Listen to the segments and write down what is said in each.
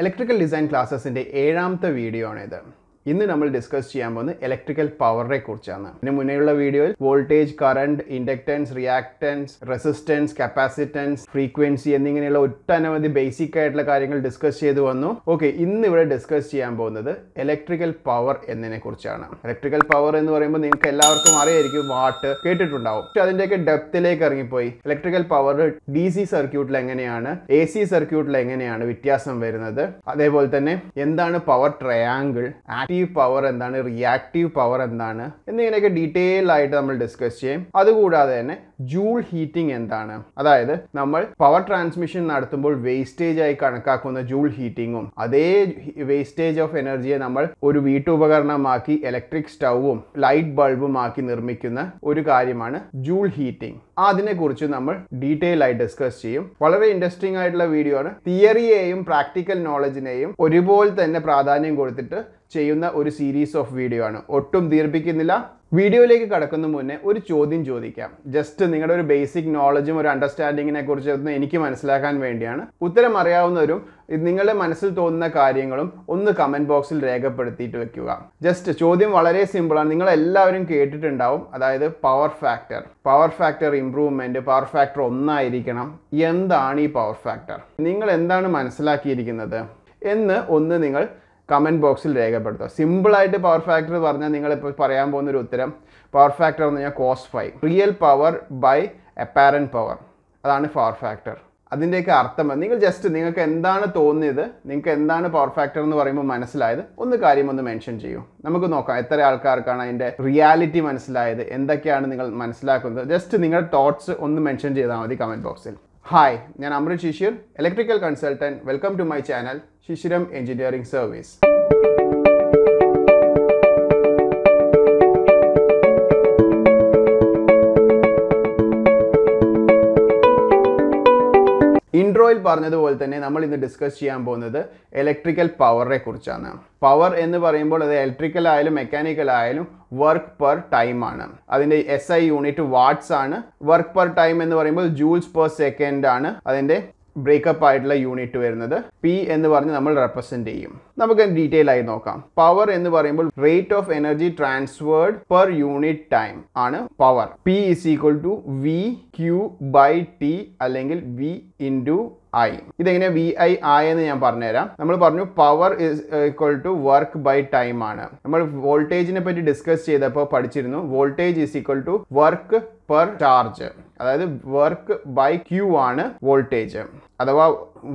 Electrical design ക്ലാസ്സസിന്റെ ഏഴാമത്തെ video ആണിത്. ഇന്ന് നമ്മൾ ഡിസ്കസ് ചെയ്യാൻ പോകുന്നത് ഇലക്ട്രിക്കൽ പവറിനെ കുറിച്ചാണ്. ഇതിന് മുന്നേയുള്ള വീഡിയോയിൽ voltage current inductance reactance resistance capacitance frequency എന്നിങ്ങനെയുള്ള ഒട്ടനവധി ബേസിക് ആയിട്ടുള്ള കാര്യങ്ങൾ ഡിസ്കസ് ചെയ്തു വന്നു. ഓക്കെ ഇന്ന് ഇവിടെ ഡിസ്കസ് ചെയ്യാൻ പോകുന്നത് ഇലക്ട്രിക്കൽ പവർ എന്നതിനെ കുറിച്ചാണ്. ഇലക്ട്രിക്കൽ പവർ എന്ന് പറയുമ്പോൾ നിങ്ങൾക്ക് എല്ലാവർക്കും അറിയായിരിക്കും വാട്ട് കേട്ടിട്ടുണ്ടാവും. പക്ഷെ അതിന്റെയൊക്കെ ഡെപ്തിലേക്ക് ഇറങ്ങിപ്പോയി. ഇലക്ട്രിക്കൽ പവർ ഡി സി സർക്യൂട്ടിൽ എങ്ങനെയാണ് എ സി സർക്യൂട്ടിൽ എങ്ങനെയാണ് വ്യത്യാസം വരുന്നത്? അതേപോലെ തന്നെ എന്താണ് പവർ ട്രയാങ്കിൾ ആക്റ്റീവ് പവർ എന്താണ്? റിയാക്റ്റീവ് പവർ എന്താണ്? എന്നിങ്ങനെയൊക്കെ ഡീറ്റെയിൽ ആയിട്ട് നമ്മൾ ഡിസ്കസ് ചെയ്യും. അതുകൂടാതെ തന്നെ ജൂൾ ഹീറ്റിംഗ് എന്താണ്? അതായത് നമ്മൾ പവർ ട്രാൻസ്മിഷൻ നടത്തുമ്പോൾ വേസ്റ്റേജ് ആയി കണക്കാക്കുന്ന ജൂൾ ഹീറ്റിങ്ങും അതേ വേസ്റ്റേജ് ഓഫ് എനർജിയെ നമ്മൾ ഒരു വീട്ടുപകരണമാക്കി ഇലക്ട്രിക് സ്റ്റൗവും ലൈറ്റ് ബൾബും ആക്കി നിർമ്മിക്കുന്ന ഒരു കാര്യമാണ് ജൂൾ ഹീറ്റിംഗ് അതിനെക്കുറിച്ച് നമ്മൾ ഡീറ്റെയിൽ ആയി ഡിസ്കസ് ചെയ്യും. വളരെ ഇൻട്രസ്റ്റിംഗ് ആയിട്ടുള്ള വീഡിയോ ആണ്. തിയറിയെയും പ്രാക്ടിക്കൽ നോളജിനെയും ഒരുപോലെ തന്നെ പ്രാധാന്യം കൊടുത്തിട്ട് ചെയ്യുന്ന ഒരു സീരീസ് ഓഫ് വീഡിയോ ആണ്. ഒട്ടും ദീർഘിക്കുന്നില്ല വീഡിയോയിലേക്ക് കടക്കുന്ന മുന്നേ ഒരു ചോദ്യം ചോദിക്കാം. ജസ്റ്റ് നിങ്ങളുടെ ഒരു ബേസിക് നോളജും ഒരു അണ്ടർസ്റ്റാൻഡിങ്ങിനെ കുറിച്ച് ഒന്ന് എനിക്ക് മനസ്സിലാക്കാൻ വേണ്ടിയാണ്. ഉത്തരം അറിയാവുന്നവരും നിങ്ങളുടെ മനസ്സിൽ തോന്നുന്ന കാര്യങ്ങളും ഒന്ന് കമന്റ് ബോക്സിൽ രേഖപ്പെടുത്തിയിട്ട് വെക്കുക. ജസ്റ്റ് ചോദ്യം വളരെ സിമ്പിളാണ് നിങ്ങൾ എല്ലാവരും കേട്ടിട്ടുണ്ടാവും. അതായത് power factor power factor improvement power factor ഒന്നായിരിക്കണം. എന്താണ് ഈ പവർ ഫാക്ടർ നിങ്ങൾ എന്താണ് മനസ്സിലാക്കിയിരിക്കുന്നത്? എന്ന് ഒന്ന് നിങ്ങൾ കമന്റ് ബോക്സിൽ രേഖപ്പെടുത്തുക. സിമ്പിളായിട്ട് പവർ ഫാക്ടർ പറഞ്ഞാൽ നിങ്ങളിപ്പോൾ പറയാൻ പോകുന്ന ഒരു ഉത്തരം പവർ ഫാക്ടർ എന്ന് പറഞ്ഞാൽ cos phi real power by apparent power അതാണ് പവർ ഫാക്ടർ അതിന്റെയൊക്കെ അർത്ഥം നിങ്ങൾ ജസ്റ്റ് നിങ്ങൾക്ക് എന്താണ് തോന്നിയത്? നിങ്ങൾക്ക് എന്താണ് പവർ ഫാക്ടർ എന്ന് പറയുമ്പോൾ മനസ്സിലായത്? ഒന്ന് കാര്യം ഒന്ന് മെൻഷൻ ചെയ്യൂ. നമുക്ക് നോക്കാം എത്ര ആൾക്കാർക്കാണ് അതിന്റെ റിയാലിറ്റി മനസ്സിലായത്? എന്തൊക്കെയാണ് നിങ്ങൾ മനസ്സിലാക്കുന്നത്? ജസ്റ്റ് നിങ്ങളുടെ തോട്ട്സ് ഒന്ന് മെൻഷൻ ചെയ്താൽ മതി കമന്റ് ബോക്സിൽ ഹായ് ഞാൻ Amrit Shishir electrical consultant welcome to my channel Shishiram engineering service ഇൻട്രോയിൽ പറഞ്ഞതുപോലെ തന്നെ നമ്മൾ ഇന്ന് ഡിസ്കസ് ചെയ്യാൻ പോകുന്നത് ഇലക്ട്രിക്കൽ പവറിനെ കുറിച്ചാണ്. പവർ എന്ന് പറയുമ്പോൾ അത് ഇലക്ട്രിക്കൽ ആയാലും മെക്കാനിക്കൽ ആയാലും വർക്ക് പെർ ടൈം ആണ്. അതിന്റെ എസ് ഐ യൂണിറ്റ് വാട്ട്സ് ആണ്. വർക്ക് പെർ ടൈം എന്ന് പറയുമ്പോൾ ജൂൾസ് പെർ സെക്കൻഡ് ആണ് അതിന്റെ ബ്രേക്കപ്പ് ആയിട്ടുള്ള യൂണിറ്റ് വരുന്നത്. പി എന്ന് പറഞ്ഞ് നമ്മൾ റെപ്രസെന്റ് ചെയ്യും. നമുക്ക് ഡീറ്റെയിൽ ആയി നോക്കാം. പവർ എന്ന് പറയുമ്പോൾ rate of energy transferred per unit time ആണ് power P is equal to V Q by T അല്ലെങ്കിൽ വി ഇന്റു ഐ ഇതെങ്ങനെ വി ഐ ആയ എന്ന് ഞാൻ പറഞ്ഞുതരാം. നമ്മൾ പറഞ്ഞു power is equal to work by time ആണ്. നമ്മൾ വോൾട്ടേജിനെ പറ്റി ഡിസ്കസ് ചെയ്തപ്പോൾ പഠിച്ചിരുന്നു. Voltage is equal to work per charge അതായത് വർക്ക് ബൈ ക്യൂ ആണ് വോൾട്ടേജ് അഥവാ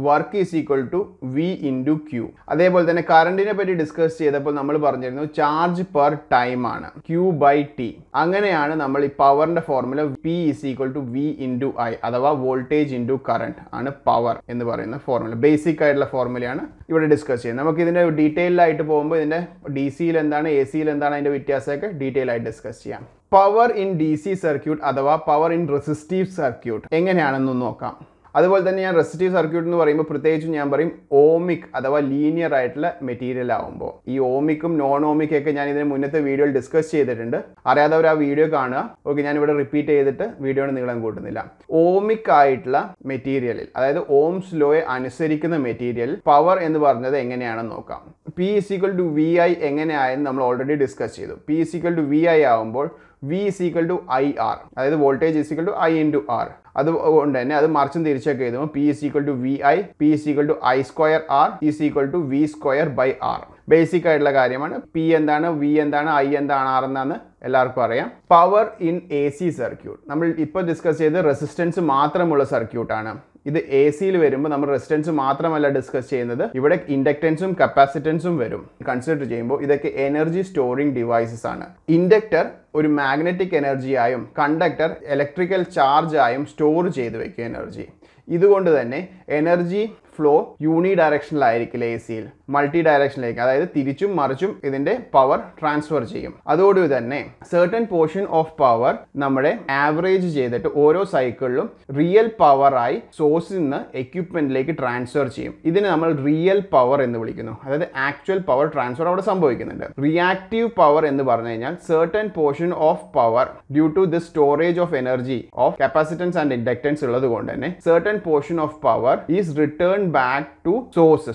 work is equal to V into Q അതേപോലെ തന്നെ കറണ്ടിനെ പറ്റി ഡിസ്കസ് ചെയ്തപ്പോൾ നമ്മൾ പറഞ്ഞിരുന്നു ചാർജ് പെർ ടൈം ആണ്. ക്യൂ ബൈ ടി അങ്ങനെയാണ് നമ്മൾ ഈ പവറിന്റെ formula P is equal to V into I അഥവാ വോൾട്ടേജ് ഇന്റു കറണ്ട് ആണ് പവർ എന്ന് പറയുന്ന ഫോർമുല ബേസിക് ആയിട്ടുള്ള ഫോർമുലയാണ് ഇവിടെ ഡിസ്കസ് ചെയ്യുന്നത്. നമുക്ക് ഇതിന്റെ ഡീറ്റെയിലായിട്ട് പോകുമ്പോൾ ഇതിന്റെ ഡി സിയിൽ എന്താണ് എ സിയിൽ എന്താണ് അതിന്റെ വ്യത്യാസമൊക്കെ ഡീറ്റെയിൽ ആയിട്ട് ഡിസ്കസ് ചെയ്യാം. Power in D C circuit അഥവാ പവർ ഇൻ റെസിസ്റ്റീവ് സർക്യൂട്ട് എങ്ങനെയാണെന്ന് നോക്കാം. അതുപോലെ തന്നെ ഞാൻ റെസിറ്റീവ് സർക്യൂട്ട് എന്ന് പറയുമ്പോൾ പ്രത്യേകിച്ചും ഞാൻ പറയും ഓമിക് അഥവാ ലീനിയർ ആയിട്ടുള്ള മെറ്റീരിയൽ ആകുമ്പോൾ ഈ ഓമിക്കും നോൺ ഓമിക്കും ഒക്കെ ഞാൻ ഇതിന് മുന്നത്തെ വീഡിയോയിൽ ഡിസ്കസ് ചെയ്തിട്ടുണ്ട്. അറിയാത്തവർ ആ വീഡിയോ കാണുക. ഓക്കെ ഞാൻ ഇവിടെ റിപ്പീറ്റ് ചെയ്തിട്ട് വീഡിയോയുടെ നീളം കൂട്ടുന്നില്ല. ഓമിക് ആയിട്ടുള്ള മെറ്റീരിയലിൽ അതായത് ഓംസ് ലോയെ അനുസരിക്കുന്ന മെറ്റീരിയൽ പവർ എന്ന് പറഞ്ഞത് എങ്ങനെയാണെന്ന് നോക്കാം. P is equal to V I എങ്ങനെയായെന്ന് നമ്മൾ ഓൾറെഡി ഡിസ്കസ് ചെയ്തു. P is equal to V I ആകുമ്പോൾ V is equal to I R അതായത് voltage is equal to I into R അതുകൊണ്ട് തന്നെ അത് മറിച്ചും തിരിച്ചൊക്കെ എഴുതുമ്പോൾ P is equal to V I P is equal to I square R is equal to V square by R basic ആയിട്ടുള്ള കാര്യമാണ്. P എന്താണ്? വി എന്താണ്? ഐ എന്താണ്? ആർ എന്നാണ് എല്ലാവർക്കും അറിയാം. Power in A C circuit നമ്മൾ ഇപ്പോൾ ഡിസ്കസ് ചെയ്ത് റെസിസ്റ്റൻസ് മാത്രമുള്ള സർക്യൂട്ടാണ് ഇത് എ സിയിൽ വരുമ്പോൾ നമ്മൾ റെസിസ്റ്റൻസ് മാത്രമല്ല ഡിസ്കസ് ചെയ്യുന്നത്. ഇവിടെ ഇൻഡക്റ്റൻസും കപ്പാസിറ്റൻസും വരും. കൺസിഡർ ചെയ്യുമ്പോൾ ഇതൊക്കെ എനർജി സ്റ്റോറിംഗ് ഡിവൈസസ് ആണ്. ഇൻഡക്ടർ ഒരു മാഗ്നറ്റിക് എനർജിയായും കണ്ടക്ടർ ഇലക്ട്രിക്കൽ ചാർജായും സ്റ്റോർ ചെയ്ത് വെക്കും എനർജി ഇതുകൊണ്ട് തന്നെ എനർജി ഫ്ലോ യൂണി ഡയറക്ഷനിലായിരിക്കില്ല എ സിയിൽ മൾട്ടി ഡയറക്ഷനിലേക്ക് അതായത് തിരിച്ചും മറിച്ചും ഇതിന്റെ പവർ ട്രാൻസ്ഫർ ചെയ്യും. അതോടുകൂടി തന്നെ സെർട്ടൺ പോർഷൻ ഓഫ് പവർ നമ്മുടെ ആവറേജ് ചെയ്തിട്ട് ഓരോ സൈക്കിളിലും റിയൽ പവറായി സോഴ്സിൽ നിന്ന് എക്യുപ്മെന്റിലേക്ക് ട്രാൻസ്ഫർ ചെയ്യും. ഇതിനെ നമ്മൾ റിയൽ പവർ എന്ന് വിളിക്കുന്നു. അതായത് ആക്ച്വൽ പവർ ട്രാൻസ്ഫർ അവിടെ സംഭവിക്കുന്നുണ്ട്. റിയാക്റ്റീവ് പവർ എന്ന് പറഞ്ഞു കഴിഞ്ഞാൽ certain portion of power due to the storage of energy of capacitance and inductance ഉള്ളത് കൊണ്ട് തന്നെ certain portion of power is return back to source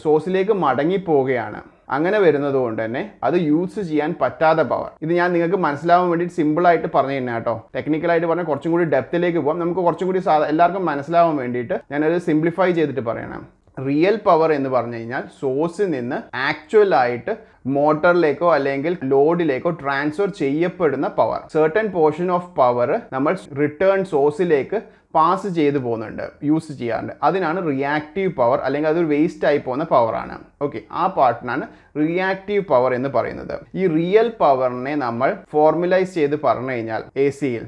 മടങ്ങി പോവുകയാണ് അങ്ങനെ വരുന്നത് കൊണ്ട് തന്നെ അത് യൂസ് ചെയ്യാൻ പറ്റാത്ത പവർ ഇത് ഞാൻ നിങ്ങൾക്ക് മനസ്സിലാവാൻ വേണ്ടി സിമ്പിളായിട്ട് പറഞ്ഞു തന്നെ കേട്ടോ. ടെക്നിക്കലായിട്ട് പറഞ്ഞാൽ കുറച്ചും കൂടി ഡെപ്തിലേക്ക് പോകാം നമുക്ക് കുറച്ചും കൂടി എല്ലാവർക്കും മനസ്സിലാവാൻ വേണ്ടിയിട്ട് ഞാനത് സിംപ്ലിഫൈ ചെയ്തിട്ട് പറയണം. റിയൽ പവർ എന്ന് പറഞ്ഞു കഴിഞ്ഞാൽ സോഴ്സിൽ നിന്ന് ആക്ച്വൽ ആയിട്ട് മോട്ടറിലേക്കോ അല്ലെങ്കിൽ ലോഡിലേക്കോ ട്രാൻസ്ഫർ ചെയ്യപ്പെടുന്ന power certain portion of power നമ്മൾ റിട്ടേൺ സോഴ്സിലേക്ക് പാസ് ചെയ്തു പോകുന്നുണ്ട് യൂസ് ചെയ്യാറുണ്ട്. അതിനാണ് റിയാക്റ്റീവ് പവർ അല്ലെങ്കിൽ അതൊരു വേസ്റ്റ് ആയി പോകുന്ന പവറാണ് ഓക്കെ ആ പാർട്ടിനാണ് റിയാക്റ്റീവ് പവർ എന്ന് പറയുന്നത്. ഈ റിയൽ പവറിനെ നമ്മൾ ഫോർമുലൈസ് ചെയ്ത് പറഞ്ഞു കഴിഞ്ഞാൽ എ സിയിൽ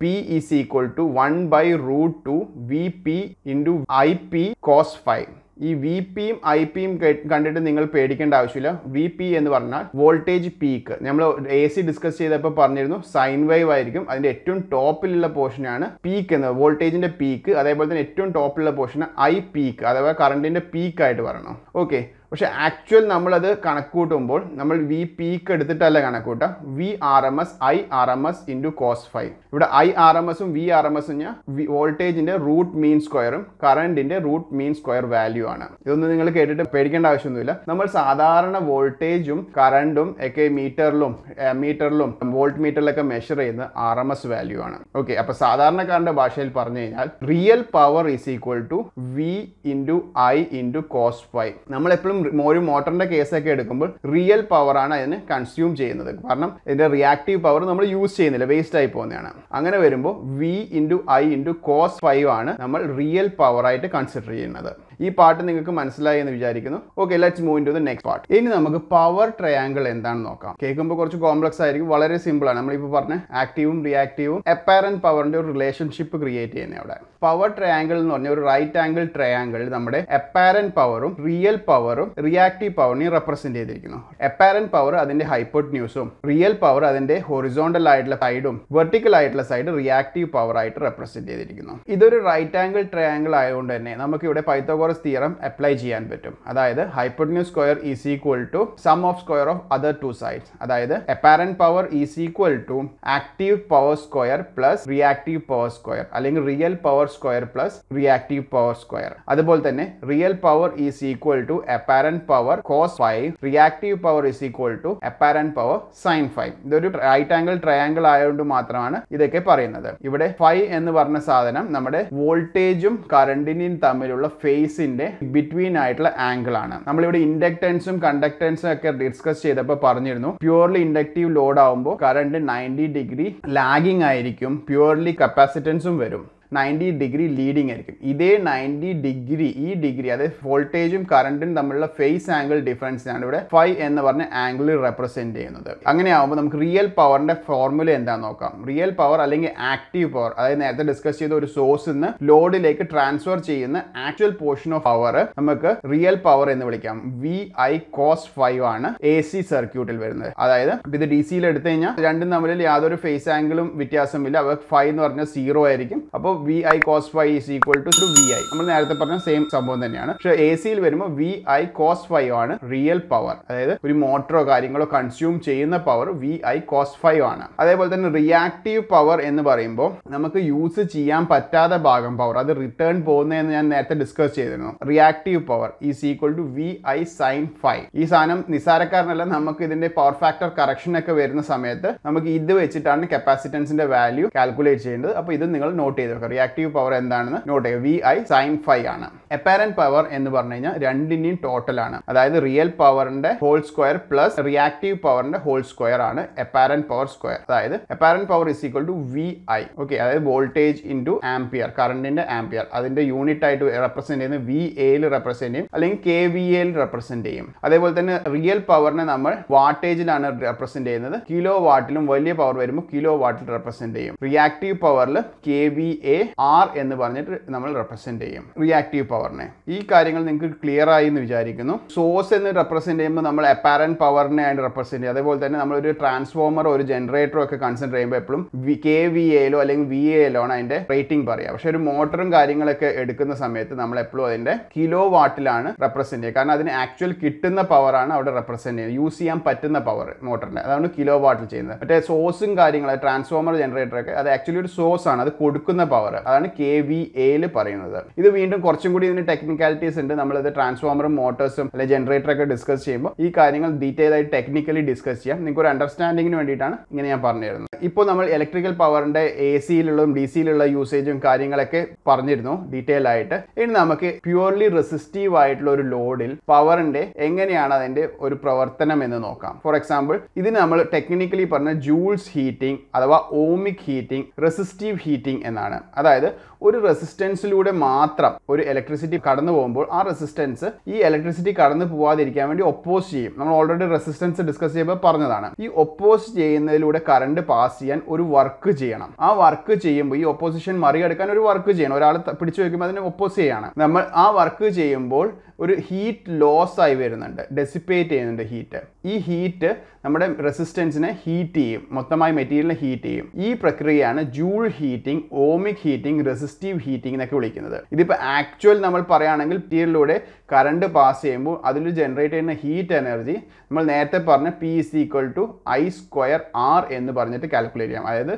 P is equal to one by root two V P into I P cos phi ഈ വി പിയും ഐ പിയും കണ്ടിട്ട് നിങ്ങൾ പേടിക്കേണ്ട ആവശ്യമില്ല. വി പി എന്ന് പറഞ്ഞാൽ വോൾട്ടേജ് പീക്ക് നമ്മൾ എ സി ഡിസ്കസ് ചെയ്തപ്പോൾ പറഞ്ഞിരുന്നു സൈൻ വേവ് ആയിരിക്കും. അതിന്റെ ഏറ്റവും ടോപ്പിലുള്ള പോർഷനാണ് പീക്ക് എന്ന് വോൾട്ടേജിന്റെ പീക്ക് അതേപോലെ തന്നെ ഏറ്റവും ടോപ്പിലുള്ള പോർഷൻ ഐ പീക്ക് അഥവാ കറണ്ടിന്റെ പീക്ക് ആയിട്ട് പറയണം ഓക്കെ പക്ഷെ ആക്ച്വൽ നമ്മളത് കണക്കൂട്ടുമ്പോൾ നമ്മൾ വി പീക്ക് എടുത്തിട്ടല്ല കണക്കൂട്ടുക? V R M S I R M S into cos phi ഇവിടെ ഐ ആർ എം എസും വി ആർ എം എസും ഞാൻ വോൾട്ടേജിന്റെ റൂട്ട് മീൻ സ്ക്വയറും കറണ്ടിന്റെ റൂട്ട് മീൻ സ്ക്വയർ വാല്യൂ ആണ്. ഇതൊന്നും നിങ്ങൾ കേട്ടിട്ട് പേടിക്കേണ്ട ആവശ്യമൊന്നുമില്ല. നമ്മൾ സാധാരണ വോൾട്ടേജും കറണ്ടും ഒക്കെ മീറ്ററിലും മീറ്ററിലും വോൾട്ട് മീറ്ററിലൊക്കെ മെഷർ ചെയ്യുന്ന ആർ എം എസ് വാല്യൂ ആണ്. ഓക്കെ അപ്പൊ സാധാരണക്കാരന്റെ ഭാഷയിൽ പറഞ്ഞു കഴിഞ്ഞാൽ real power is equal to V into I into cos phi നമ്മൾ എപ്പോഴും ഒരു മോട്ടറിന്റെ കേസൊക്കെ എടുക്കുമ്പോൾ റിയൽ പവർ ആണ് അതിന് കൺസ്യൂം ചെയ്യുന്നത്. കാരണം ഇതിന്റെ റിയാക്റ്റീവ് പവർ നമ്മൾ യൂസ് ചെയ്യുന്നില്ല വേസ്റ്റ് ആയി പോകുന്നതാണ്. അങ്ങനെ വരുമ്പോൾ V into I into cos phi ആണ് നമ്മൾ റിയൽ പവർ ആയിട്ട് കൺസിഡർ ചെയ്യുന്നത്. ഈ പാട്ട് നിങ്ങൾക്ക് മനസ്സിലായി എന്ന് വിചാരിക്കുന്നു. Okay let's move into the next part ഇനി നമുക്ക് പവർ ട്രയാങ്കിൾ എന്താണെന്ന് നോക്കാം. കേൾക്കുമ്പോൾ കുറച്ച് കോംപ്ലക്സ് ആയിരിക്കും. വളരെ സിമ്പിൾ ആണ്. നമ്മളിപ്പോൾ പറഞ്ഞ ആക്റ്റീവും റിയാക്റ്റീവും അപ്പാരൻ പവറിന്റെ ഒരു റിലേഷൻഷിപ്പ് ക്രിയേറ്റ് ചെയ്യുന്നത് അവിടെ. പവർ ട്രയാങ്കിൾ എന്ന് പറഞ്ഞ ഒരു റൈറ്റ് ആംഗിൾ ട്രയാങ്കിൾ നമ്മുടെ അപ്പാരൻ പവറും റിയൽ പവറും റിയാക്റ്റീവ് പവറിനെയും റെപ്രസെന്റ് ചെയ്തിരിക്കുന്നു. അപ്പാരൻ പവർ അതിന്റെ ഹൈപ്പോട്ട് ന്യൂസും റിയൽ പവർ അതിന്റെ ഹൊറിസോണ്ടൽ ആയിട്ടുള്ള സൈഡും വെർട്ടിക്കൽ ആയിട്ടുള്ള സൈഡ് റിയാക്റ്റീവ് പവർ ആയിട്ട് റെപ്രസെന്റ് ചെയ്തിരിക്കുന്നു. ഇതൊരു റൈറ്റ് ആംഗിൾ ട്രയാങ്കിൾ ആയതുകൊണ്ട് തന്നെ നമുക്ക് ഇവിടെ പൈത്തഗോറസ് തിയറം അപ്ലൈ ചെയ്യാൻ പറ്റും. അതായത് hypotenuse square is equal to sum of square of other two sides അതായത് apparent power is equal to active power square plus reactive power square അല്ലെങ്കിൽ real power square plus reactive power square അതുപോലെ തന്നെ real power is equal to apparent power cos phi reactive power is equal to apparent power sine phi ഇതൊരു right angle triangle ആയതുകൊണ്ട് മാത്രമാണ് ഇതൊക്കെ പറയുന്നത്. ഇവിടെ five എന്ന് പറഞ്ഞ സാധനം നമ്മുടെ വോൾട്ടേജും കറണ്ടിനെയും തമ്മിലുള്ള ഫേസിന്റെ ബിറ്റ്വീൻ ആയിട്ടുള്ള ആംഗിൾ ആണ്. നമ്മളിവിടെ ഇൻഡക്ടൻസും കണ്ടക്ടൻസും ഒക്കെ ഡിസ്കസ് ചെയ്തപ്പോൾ പറഞ്ഞിരുന്നു. പ്യുവർലി ഇൻഡക്റ്റീവ് ലോഡ് ആവുമ്പോൾ കറണ്ട് നയന്റി ഡിഗ്രി ലാഗിങ് ആയിരിക്കും. പ്യുവർലി കപ്പാസിറ്റൻസും വരും. നയന്റി ഡിഗ്രി ലീഡിങ് ആയിരിക്കും. ഇതേ നയന്റി ഡിഗ്രി ഈ ഡിഗ്രി അതായത് വോൾട്ടേജും കറണ്ടും തമ്മിലുള്ള ഫേസ് ആംഗിൾ ഡിഫറൻസിനാണ് ഇവിടെ ഫൈവ് എന്ന് പറഞ്ഞ ആംഗിൾ റെപ്രസെന്റ് ചെയ്യുന്നത്. അങ്ങനെ ആകുമ്പോൾ നമുക്ക് റിയൽ പവറിന്റെ ഫോർമുല എന്താണെന്ന് നോക്കാം. റിയൽ പവർ അല്ലെങ്കിൽ ആക്റ്റീവ് പവർ അതായത് നേരത്തെ ഡിസ്കസ് ചെയ്ത ഒരു സോഴ്സ് നിന്ന് ലോഡിലേക്ക് ട്രാൻസ്ഫർ ചെയ്യുന്ന ആക്ച്വൽ പോർഷൻ ഓഫ് പവർ നമുക്ക് റിയൽ പവർ എന്ന് വിളിക്കാം. വി ഐ കോസ് ഫൈവ് ആണ് എ സി സർക്യൂട്ടിൽ വരുന്നത്. അതായത് ഇത് ഡി സിയിൽ എടുത്തു കഴിഞ്ഞാൽ രണ്ടും തമ്മിൽ യാതൊരു ഫേസ് ആംഗിളും വ്യത്യാസമില്ല. അവ ഫൈവ് എന്ന് പറഞ്ഞാൽ സീറോ ആയിരിക്കും. അപ്പോൾ V I cos phi is equal to to V I നമ്മൾ നേരത്തെ പറഞ്ഞ സെയിം സംഭവം തന്നെയാണ്. പക്ഷേ എ സിയിൽ വരുമ്പോൾ വി ഐ കോസ് ഫൈവ് ആണ് റിയൽ പവർ അതായത് ഒരു മോട്ടറോ കാര്യങ്ങളോ കൺസ്യൂം ചെയ്യുന്ന power V I cos phi ആണ്. അതേപോലെ തന്നെ റിയാക്റ്റീവ് പവർ എന്ന് പറയുമ്പോൾ നമുക്ക് യൂസ് ചെയ്യാൻ പറ്റാത്ത ഭാഗം പവർ അത് റിട്ടേൺ പോകുന്നതെന്ന് ഞാൻ നേരത്തെ ഡിസ്കസ് ചെയ്തിരുന്നു. Reactive power is equal to V I sine phi ഈ സാധനം നിസാരക്കാരനല്ല നമുക്ക് ഇതിന്റെ പവർ ഫാക്ടർ കറക്ഷൻ ഒക്കെ വരുന്ന സമയത്ത് നമുക്ക് ഇത് വെച്ചിട്ടാണ് കപ്പാസിറ്റൻസിന്റെ വാല്യൂ കാൽക്കുലേറ്റ് ചെയ്യേണ്ടത്. അപ്പോൾ ഇത് നിങ്ങൾ നോട്ട് ചെയ്ത് വെക്കുക. റിയാക്റ്റീവ് പവർ എന്താണെന്ന് നോട്ട് ചെയ്യുക. വി ഐ സൈൻ ഫൈവ് ആണ്. എപ്പാരൻ പവർ എന്ന് പറഞ്ഞു കഴിഞ്ഞാൽ രണ്ടിന്റെയും ടോട്ടൽ ആണ്. അതായത് റിയൽ പവറിന്റെ ഹോൾ സ്ക്വയർ പ്ലസ് റിയാക്റ്റീവ് പവറിന്റെ ഹോൾ സ്ക്വയർ ആണ് എപ്പാരൻ പവർ സ്ക്വയർ അതായത് apparent power is equal to V I okay അതായത് വോൾട്ടേജ് ഇന്റു ആംപിയർ കറണ്ടിന്റെ ആംപിയർ അതിന്റെ യൂണിറ്റ് ആയിട്ട് റെപ്രസെന്റ് ചെയ്യുന്ന വി എയിൽ റെപ്രസെന്റ് ചെയ്യും അല്ലെങ്കിൽ കെ വി എയിൽ റെപ്രസെന്റ് ചെയ്യും. അതേപോലെ തന്നെ റിയൽ പവറിനെ നമ്മൾ വാട്ടേജിലാണ് റെപ്രസെന്റ് ചെയ്യുന്നത്. കിലോ വാട്ടിലും വലിയ പവർ വരുമ്പോൾ കിലോ വാട്ടിൽ റെപ്രസെന്റ് ചെയ്യും. റിയാക്റ്റീവ് പവറിൽ കെ വി എ ആർ എന്ന് പറഞ്ഞിട്ട് നമ്മൾ റെപ്രസെന്റ് ചെയ്യും. റിയാക്റ്റീവ് പവറിനെ ഈ കാര്യങ്ങൾ നിങ്ങൾക്ക് ക്ലിയർ ആയി എന്ന് വിചാരിക്കുന്നു. സോഴ്സ് എന്ന് റെപ്രസെന്റ് ചെയ്യുമ്പോൾ നമ്മൾ അപ്പാരൻ പവറിനെ ആയിട്ട് റെപ്രസെന്റ് ചെയ്യും. അതേപോലെ തന്നെ നമ്മൾ ഒരു ട്രാൻസ്ഫോമറോ ഒരു ജനറേറ്ററോ ഒക്കെ കൺസിഡർ ചെയ്യുമ്പോൾ എപ്പോഴും കെ വി എയിലോ അല്ലെങ്കിൽ വി എയിലോ ആണ് അതിന്റെ റേറ്റിംഗ് പറയുക. പക്ഷെ ഒരു മോട്ടറും കാര്യങ്ങളൊക്കെ എടുക്കുന്ന സമയത്ത് നമ്മൾ എപ്പോഴും അതിന്റെ കിലോ വാട്ടിലാണ് റെപ്രസെന്റ് ചെയ്യുക. കാരണം അതിന് ആക്ച്വൽ കിട്ടുന്ന പവറാണ് അവിടെ റെപ്രസെന്റ് ചെയ്യുന്നത്. യൂസ് ചെയ്യാൻ പറ്റുന്ന പവർ മോട്ടറിന്റെ അതാണ് കിലോ വാട്ടിൽ ചെയ്യുന്നത്. മറ്റേ സോഴ്സും കാര്യങ്ങൾ ട്രാൻസ്ഫോമർ ജനറേറ്റർ ഒക്കെ അത് ആക്ച്വലി ഒരു സോഴ്സ് ആണ്. അത് കൊടുക്കുന്ന പവർ പവർ അതാണ് കെ വി എയിൽ പറയുന്നത്. ഇത് വീണ്ടും കുറച്ചും കൂടി ഇതിന് ടെക്നിക്കാലിറ്റീസ് ഉണ്ട്. നമ്മളിത് ട്രാൻസ്ഫോമറും മോട്ടോഴ്സും അല്ലെങ്കിൽ ജനറേറ്റർ ഒക്കെ ഡിസ്കസ് ചെയ്യുമ്പോൾ ഈ കാര്യങ്ങൾ ഡീറ്റെയിൽ ആയി ടെക്നിക്കലി ഡിസ്കസ് ചെയ്യാം. നിങ്ങൾക്ക് ഒരു അണ്ടർസ്റ്റാൻഡിങ്ങിന് വേണ്ടിയിട്ടാണ് ഇങ്ങനെ ഞാൻ പറഞ്ഞു തരുന്നത്. ഇപ്പോൾ നമ്മൾ ഇലക്ട്രിക്കൽ പവറിന്റെ എ സിയിലുള്ളതും ഡി സിയിലുള്ള യൂസേജും കാര്യങ്ങളൊക്കെ പറഞ്ഞിരുന്നു ഡീറ്റെയിൽ ആയിട്ട്. ഇനി നമുക്ക് പ്യുവർലി റെസിസ്റ്റീവ് ആയിട്ടുള്ള ഒരു ലോഡിൽ പവറിന്റെ എങ്ങനെയാണ് അതിന്റെ ഒരു പ്രവർത്തനം എന്ന് നോക്കാം. ഫോർ എക്സാമ്പിൾ ഇതിന് നമ്മൾ ടെക്നിക്കലി പറഞ്ഞ ജൂൾസ് ഹീറ്റിംഗ് അഥവാ ഓമിക് ഹീറ്റിംഗ് റെസിസ്റ്റീവ് ഹീറ്റിംഗ് എന്നാണ്. അതായത് ഒരു റെസിസ്റ്റൻസിലൂടെ മാത്രം ഒരു ഇലക്ട്രിസിറ്റി കടന്നു പോകുമ്പോൾ ആ റെസിസ്റ്റൻസ് ഈ ഇലക്ട്രിസിറ്റി കടന്നു പോവാതിരിക്കാൻ വേണ്ടി ഒപ്പോസ് ചെയ്യും. നമ്മൾ ഓൾറെഡി റെസിസ്റ്റൻസ് ഡിസ്കസ് ചെയ്യുമ്പോൾ പറഞ്ഞതാണ്. ഈ ഒപ്പോസ് ചെയ്യുന്നതിലൂടെ കറണ്ട് പാസ് ചെയ്യാൻ ഒരു വർക്ക് ചെയ്യണം. ആ വർക്ക് ചെയ്യുമ്പോൾ ഈ ഒപ്പോസിഷൻ മറികടക്കാൻ ഒരു വർക്ക് ചെയ്യണം. ഒരാൾ പിടിച്ചു വെക്കുമ്പോൾ അതിനെ ഒപ്പോസ് ചെയ്യണം. നമ്മൾ ആ വർക്ക് ചെയ്യുമ്പോൾ ഒരു ഹീറ്റ് ലോസ് ആയി വരുന്നുണ്ട്. ഡെസിപ്പേറ്റ് ചെയ്യുന്നുണ്ട് ഹീറ്റ് ഈ ഹീറ്റ് നമ്മുടെ റെസിസ്റ്റൻസിനെ ഹീറ്റ് ചെയ്യും. മൊത്തമായി മെറ്റീരിയലിനെ ഹീറ്റ് ചെയ്യും. ഈ പ്രക്രിയയാണ് Joule heating ohmic heating resistive heating എന്നൊക്കെ വിളിക്കുന്നത്. ഇതിപ്പോൾ ആക്ച്വൽ നമ്മൾ പറയുകയാണെങ്കിൽ ടീറിലൂടെ കറണ്ട് പാസ് ചെയ്യുമ്പോൾ അതിൽ ജനറേറ്റ് ചെയ്യുന്ന ഹീറ്റ് എനർജി നമ്മൾ നേരത്തെ പറഞ്ഞ P is equal to I square R എന്ന് പറഞ്ഞിട്ട് കാൽക്കുലേറ്റ് ചെയ്യാം. അതായത്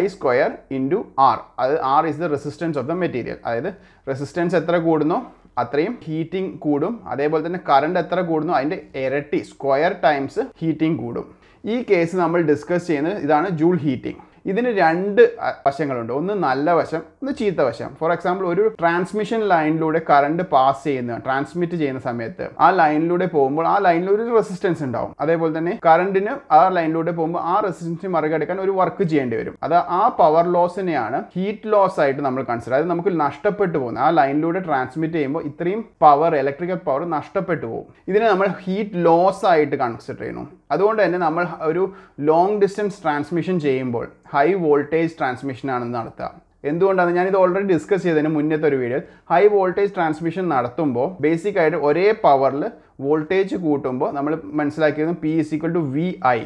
ഐ സ്ക്വയർ ഇന്റു ആർ അത് R is the resistance of the material അതായത് റെസിസ്റ്റൻസ് എത്ര കൂടുന്നോ അത്രയും ഹീറ്റിംഗ് കൂടും. അതേപോലെ തന്നെ കറണ്ട് എത്ര കൂടുന്നു അതിന്റെ ഇരട്ടി സ്ക്വയർ ടൈംസ് ഹീറ്റിംഗ് കൂടും. ഈ കേസ് നമ്മൾ ഡിസ്കസ് ചെയ്യുന്നത് ഇതാണ് ജൂൾ ഹീറ്റിംഗ് ഇതിന് രണ്ട് വശങ്ങളുണ്ട്. ഒന്ന് നല്ല വശം ഒന്ന് ചീത്ത വശം. ഫോർ എക്സാമ്പിൾ ഒരു ട്രാൻസ്മിഷൻ ലൈനിലൂടെ കറണ്ട് പാസ് ചെയ്യുന്ന ട്രാൻസ്മിറ്റ് ചെയ്യുന്ന സമയത്ത് ആ ലൈനിലൂടെ പോകുമ്പോൾ ആ ലൈനിൽ ഒരു റെസിസ്റ്റൻസ് ഉണ്ടാവും. അതേപോലെ തന്നെ കറണ്ടിന് ആ ലൈനിലൂടെ പോകുമ്പോൾ ആ റെസിസ്റ്റൻസ് മറികടക്കാൻ ഒരു വർക്ക് ചെയ്യേണ്ടി വരും. അത് ആ പവർ ലോസിനെയാണ് ഹീറ്റ് ലോസ് ആയിട്ട് നമ്മൾ കൺസിഡർ അതായത് നമുക്ക് നഷ്ടപ്പെട്ടു പോകുന്നത് ആ ലൈനിലൂടെ ട്രാൻസ്മിറ്റ് ചെയ്യുമ്പോൾ ഇത്രയും പവർ ഇലക്ട്രിക്കൽ പവർ നഷ്ടപ്പെട്ടു പോകും. ഇതിനെ നമ്മൾ ഹീറ്റ് ലോസ് ആയിട്ട് കൺസിഡർ ചെയ്യുന്നു. അതുകൊണ്ട് തന്നെ നമ്മൾ ഒരു ലോങ് ഡിസ്റ്റൻസ് ട്രാൻസ്മിഷൻ ചെയ്യുമ്പോൾ ഹൈ വോൾട്ടേജ് ട്രാൻസ്മിഷൻ ആണ് നടത്തുക. എന്തുകൊണ്ടാണ്? ഞാനിത് ഓൾറെഡി ഡിസ്കസ് ചെയ്തതിന് മുന്നത്തെ ഒരു വീഡിയോ ഹൈ വോൾട്ടേജ് ട്രാൻസ്മിഷൻ നടത്തുമ്പോൾ ബേസിക് ആയിട്ട് ഒരേ പവറിൽ വോൾട്ടേജ് കൂട്ടുമ്പോൾ നമ്മൾ മനസ്സിലാക്കിയത് P is equal to V I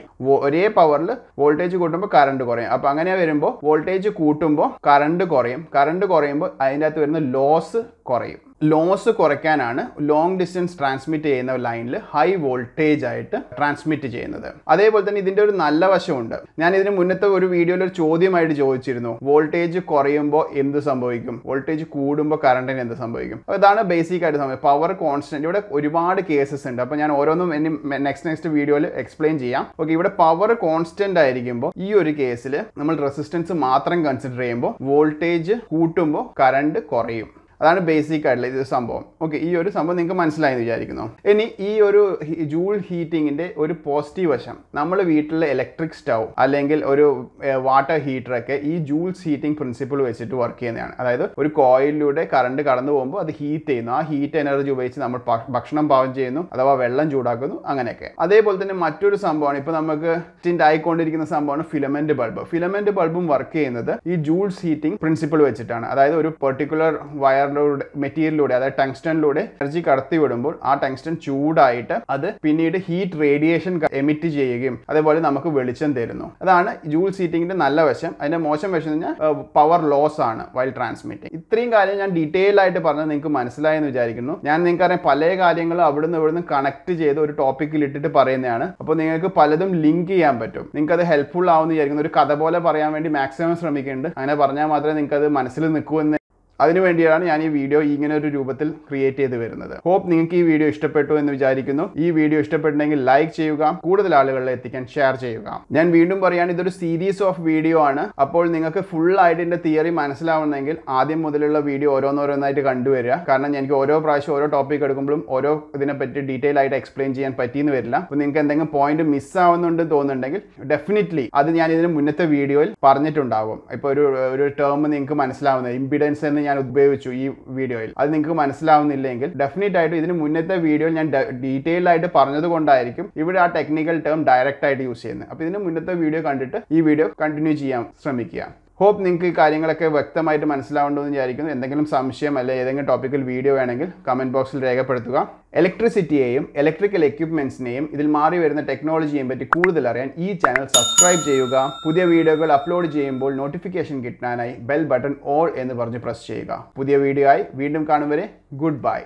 ഒരേ പവറിൽ വോൾട്ടേജ് കൂട്ടുമ്പോൾ കറണ്ട് കുറയും. അപ്പോൾ അങ്ങനെ വരുമ്പോൾ വോൾട്ടേജ് കൂട്ടുമ്പോൾ കറണ്ട് കുറയും. കറണ്ട് കുറയുമ്പോൾ അതിന്റെ അകത്ത് വരുന്ന ലോസ് കുറയും. ലോസ് കുറയ്ക്കാനാണ് ലോങ് ഡിസ്റ്റൻസ് ട്രാൻസ്മിറ്റ് ചെയ്യുന്ന ലൈനിൽ ഹൈ വോൾട്ടേജ് ആയിട്ട് ട്രാൻസ്മിറ്റ് ചെയ്യുന്നത്. അതേപോലെ തന്നെ ഇതിന്റെ ഒരു നല്ല വശമുണ്ട്. ഞാൻ ഇതിന് മുന്നത്തെ ഒരു വീഡിയോയിൽ ഒരു ചോദ്യമായിട്ട് ചോദിച്ചിരുന്നു. വോൾട്ടേജ് കുറയുമ്പോൾ എന്ത് സംഭവിക്കും? വോൾട്ടേജ് കൂടുമ്പോൾ കറണ്ടിന് എന്ത് സംഭവിക്കും? അപ്പോൾ ഇതാണ് ബേസിക് ആയിട്ട് സംഭവിക്കും പവർ കോൺസ്റ്റന്റ് ഇവിടെ ഒരുപാട് കേസസ് ഉണ്ട്. അപ്പോൾ ഞാൻ ഓരോന്നും ഇനി നെക്സ്റ്റ് നെക്സ്റ്റ് വീഡിയോയിൽ എക്സ്പ്ലെയിൻ ചെയ്യാം. ഓക്കെ ഇവിടെ പവർ കോൺസ്റ്റന്റ് ആയിരിക്കുമ്പോൾ ഈ ഒരു കേസിൽ നമ്മൾ റെസിസ്റ്റൻസ് മാത്രം കൺസിഡർ ചെയ്യുമ്പോൾ വോൾട്ടേജ് കൂട്ടുമ്പോൾ കറണ്ട് കുറയും. അതാണ് ബേസിക് ആയിട്ടുള്ള ഇത് സംഭവം. ഓക്കെ ഈ ഒരു സംഭവം നിങ്ങൾക്ക് മനസ്സിലായെന്ന് വിചാരിക്കുന്നു. ഇനി ഈ ഒരു ജൂൾ ഹീറ്റിങ്ങിന്റെ ഒരു പോസിറ്റീവ് വശം. നമ്മൾ വീട്ടിലെ ഇലക്ട്രിക് സ്റ്റൗ അല്ലെങ്കിൽ ഒരു വാട്ടർ ഹീറ്റർ ഒക്കെ ഈ ജൂൾസ് ഹീറ്റിംഗ് പ്രിൻസിപ്പിൾ വെച്ചിട്ട് വർക്ക് ചെയ്യുന്നതാണ്. അതായത് ഒരു കോയിലിലൂടെ കറണ്ട് കടന്നു പോകുമ്പോൾ അത് ഹീറ്റ് ചെയ്യുന്നു. ആ ഹീറ്റ് എനർജി ഉപയോഗിച്ച് നമ്മൾ ഭക്ഷണം പാകം ചെയ്യുന്നു അഥവാ വെള്ളം ചൂടാക്കുന്നു അങ്ങനെയൊക്കെ. അതേപോലെ തന്നെ മറ്റൊരു സംഭവമാണ്. ഇപ്പോൾ നമുക്ക് ടിന്റ് ആയിക്കൊണ്ടിരിക്കുന്ന സംഭവമാണ് ഫിലമെന്റ് ബൾബ് ഫിലമെന്റ് ബൾബും വർക്ക് ചെയ്യുന്നത് ഈ ജൂൾസ് ഹീറ്റിംഗ് പ്രിൻസിപ്പിൾ വെച്ചിട്ടാണ്. അതായത് ഒരു പെർട്ടിക്കുലർ വയറിലൂടെ മെറ്റീരിയലിലൂടെ അതായത് ടങ്സ്റ്റനിലൂടെ എനർജി കടത്തി വിടുമ്പോൾ ആ ടങ്സ്റ്റൺ ചൂടായിട്ട് അത് പിന്നീട് ഹീറ്റ് റേഡിയേഷൻ എമിറ്റ് ചെയ്യുകയും അതേപോലെ നമുക്ക് വെളിച്ചം തരുന്നു. അതാണ് ജൂൾ സീറ്റിംഗിന്റെ നല്ല വശം. അതിന്റെ മോശം വശം എന്ന് പവർ ലോസ് ആണ് വൈൽ ട്രാൻസ്മിറ്റിംഗ് ഇത്രയും കാര്യം ഞാൻ ഡീറ്റെയിൽ ആയിട്ട് പറഞ്ഞത് നിങ്ങൾക്ക് മനസ്സിലായെന്ന് വിചാരിക്കുന്നു. ഞാൻ നിങ്ങൾക്ക് അറിയാം പല കാര്യങ്ങളും അവിടുന്ന് ഇവിടുന്ന് കണക്ട് ചെയ്ത് ഒരു ടോപ്പിക്കിൽ ഇട്ടിട്ട് പറയുന്നതാണ്. അപ്പോൾ നിങ്ങൾക്ക് പലതും ലിങ്ക് ചെയ്യാൻ പറ്റും. നിങ്ങൾക്ക് അത് ഹെൽപ്ഫുൾ ആവുമെന്ന് വിചാരിക്കുന്നു. ഒരു കഥ പോലെ പറയാൻ വേണ്ടി മാക്സിമം ശ്രമിക്കുന്നുണ്ട്. അങ്ങനെ പറഞ്ഞാൽ മാത്രമേ നിങ്ങൾക്ക് അത് മനസ്സിൽ നിൽക്കൂ അതിനു വേണ്ടിയാണ് ഞാൻ ഈ വീഡിയോ ഇങ്ങനെ ഒരു രൂപത്തിൽ ക്രിയേറ്റ് ചെയ്ത് വരുന്നത്. ഹോപ്പ് നിങ്ങൾക്ക് ഈ വീഡിയോ ഇഷ്ടപ്പെട്ടു എന്ന് വിചാരിക്കുന്നു. ഈ വീഡിയോ ഇഷ്ടപ്പെട്ടെങ്കിൽ ലൈക്ക് ചെയ്യുക കൂടുതൽ ആളുകളിൽ എത്തിക്കാൻ ഷെയർ ചെയ്യുക. ഞാൻ വീണ്ടും പറയുകയാണ് ഇതൊരു സീരീസ് ഓഫ് വീഡിയോ ആണ്. അപ്പോൾ നിങ്ങൾക്ക് ഫുൾ ആയിട്ട് എന്റെ തിയറി മനസ്സിലാവണമെങ്കിൽ ആദ്യം മുതലുള്ള വീഡിയോ ഓരോന്നോരോന്നായിട്ട് കണ്ടുവരിക. കാരണം എനിക്ക് ഓരോ പ്രാവശ്യം ഓരോ ടോപ്പിക് എടുക്കുമ്പോഴും ഓരോ ഇതിനെപ്പറ്റി ഡീറ്റെയിൽ ആയിട്ട് എക്സ്പ്ലെയിൻ ചെയ്യാൻ പറ്റിയെന്ന് വരില്ല. അപ്പോൾ നിങ്ങൾക്ക് എന്തെങ്കിലും പോയിന്റ് മിസ് ആവുന്നുണ്ട് തോന്നുന്നുണ്ടെങ്കിൽ ഡെഫിനറ്റ്ലി അത് ഞാൻ ഇതിന് മുന്നത്തെ വീഡിയോയിൽ പറഞ്ഞിട്ടുണ്ടാവും. ഇപ്പോൾ ഒരു ഒരു ടേം നിങ്ങൾക്ക് മനസ്സിലാവുന്നത്. ഇമ്പിഡൻസ് എന്ന് ഞാൻ ഉപയോഗിച്ചു ഈ വീഡിയോയിൽ. അത് നിങ്ങൾക്ക് മനസ്സിലാവുന്നില്ലെങ്കിൽ ഡെഫിനറ്റ് ആയിട്ട് ഇതിന് മുന്നത്തെ വീഡിയോയിൽ ഞാൻ ഡീറ്റെയിൽ ആയിട്ട് പറഞ്ഞത് കൊണ്ടായിരിക്കും ഇവിടെ ആ ടെക്നിക്കൽ ടേം ഡയറക്റ്റ് ആയിട്ട് യൂസ് ചെയ്യുന്നത്. അപ്പോൾ ഇതിന് മുന്നത്തെ വീഡിയോ കണ്ടിട്ട് ഈ വീഡിയോ കണ്ടിന്യൂ ചെയ്യാൻ ശ്രമിക്കുക. ഹോപ്പ് നിങ്ങൾക്ക് ഈ കാര്യങ്ങളൊക്കെ വ്യക്തമായിട്ട് മനസ്സിലാവേണ്ടതെന്ന് വിചാരിക്കുന്നു. എന്തെങ്കിലും സംശയം അല്ലെ ഏതെങ്കിലും ടോപ്പിക്കിൽ വീഡിയോ വേണമെങ്കിൽ കമന്റ് ബോക്സിൽ രേഖപ്പെടുത്തുക. ഇലക്ട്രിസിറ്റിയെയും ഇലക്ട്രിക്കൽ എക്യുപ്മെന്റ്സിനെയും ഇതിൽ മാറി വരുന്ന ടെക്നോളജിയെയും പറ്റി കൂടുതൽ അറിയാൻ ഈ ചാനൽ സബ്സ്ക്രൈബ് ചെയ്യുക. പുതിയ വീഡിയോകൾ അപ്ലോഡ് ചെയ്യുമ്പോൾ നോട്ടിഫിക്കേഷൻ കിട്ടാനായി ബെൽ ബട്ടൺ ഓൾ എന്ന് പറഞ്ഞ് പ്രസ് ചെയ്യുക. പുതിയ വീഡിയോ ആയി വീണ്ടും കാണും വരെ. Good bye